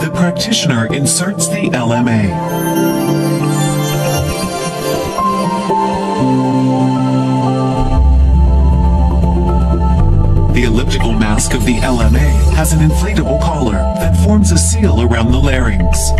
The practitioner inserts the LMA. The elliptical mask of the LMA has an inflatable collar that forms a seal around the larynx.